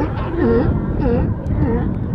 Oh.